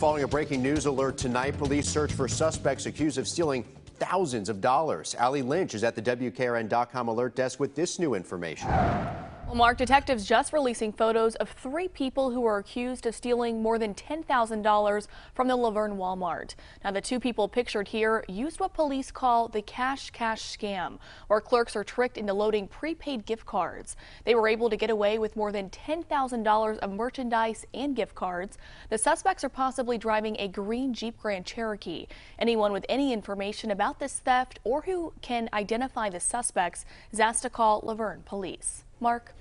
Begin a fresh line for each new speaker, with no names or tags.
Following a breaking news alert tonight, police search for suspects accused of stealing thousands of dollars. Allie Lynch is at the WKRN.com alert desk with this new information.
Well, Mark, detectives just releasing photos of three people who were accused of stealing more than $10,000 from the La Vergne Walmart. Now, the two people pictured here used what police call the cash cash scam, where clerks are tricked into loading prepaid gift cards. They were able to get away with more than $10,000 of merchandise and gift cards. The suspects are possibly driving a green Jeep Grand Cherokee. Anyone with any information about this theft or who can identify the suspects is asked to call La Vergne police. Mark?